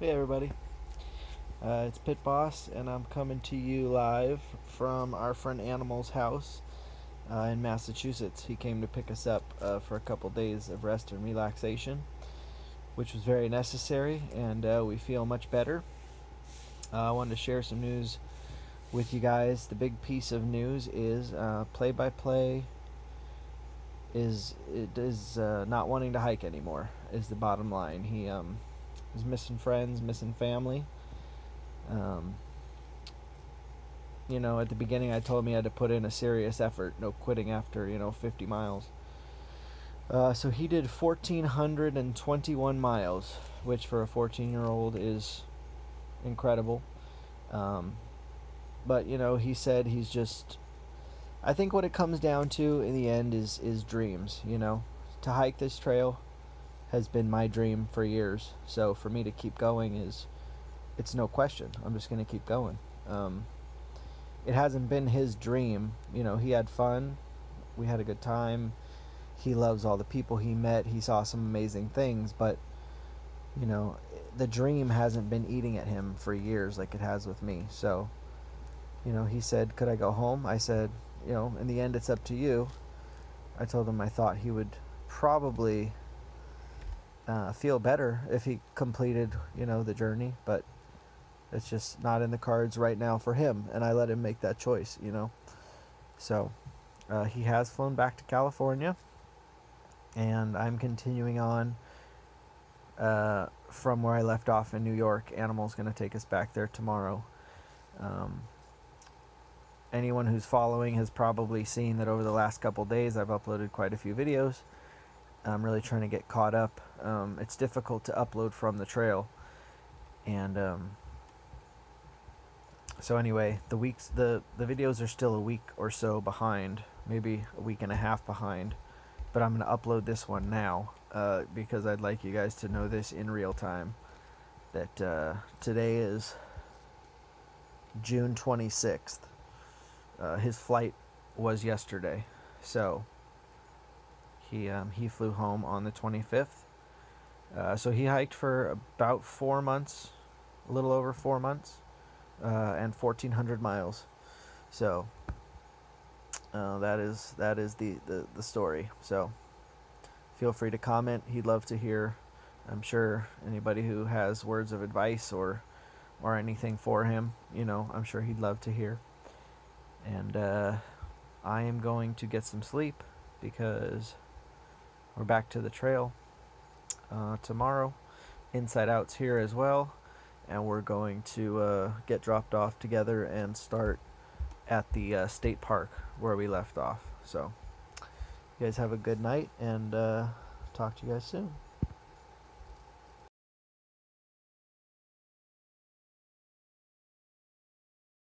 Hey everybody, uh, it's Pit Boss, and I'm coming to you live from our friend Animal's house uh, in Massachusetts. He came to pick us up uh, for a couple days of rest and relaxation, which was very necessary, and uh, we feel much better. Uh, I wanted to share some news with you guys. The big piece of news is play by play is it is uh, not wanting to hike anymore. Is the bottom line. He um, is missing friends, missing family. Um, you know, at the beginning, I told him he had to put in a serious effort, no quitting after, you know, 50 miles. Uh, so he did 1,421 miles, which for a 14 year old is incredible. Um, but, you know, he said he's just. I think what it comes down to in the end is, is dreams, you know. To hike this trail, has been my dream for years. So for me to keep going is, it's no question. I'm just going to keep going. Um, it hasn't been his dream. You know, he had fun. We had a good time. He loves all the people he met. He saw some amazing things, but you know, the dream hasn't been eating at him for years like it has with me. So, you know, he said, "Could I go home?" I said, "You know, in the end, it's up to you." I told him I thought he would probably uh, feel better if he completed, you know, the journey. But it's just not in the cards right now for him, and I let him make that choice, you know. So uh, he has flown back to California, and I'm continuing on uh, from where I left off in New York. Animal's going to take us back there tomorrow. Um, anyone who's following has probably seen that over the last couple days I've uploaded quite a few videos. I'm really trying to get caught up. Um, it's difficult to upload from the trail, and um, so anyway, the weeks the the videos are still a week or so behind, maybe a week and a half behind, but I'm gonna upload this one now uh, because I'd like you guys to know this in real time. That uh, today is June 26th. Uh, his flight was yesterday, so he um, he flew home on the 25th. Uh, so he hiked for about four months, a little over four months, uh, and 1,400 miles. So uh, that is that is the, the the story. So feel free to comment. He'd love to hear. I'm sure anybody who has words of advice or or anything for him, you know, I'm sure he'd love to hear. And uh, I am going to get some sleep because we're back to the trail uh, tomorrow. Inside Out's here as well, and we're going to uh, get dropped off together and start at the uh, state park where we left off. So, you guys have a good night, and uh, talk to you guys soon.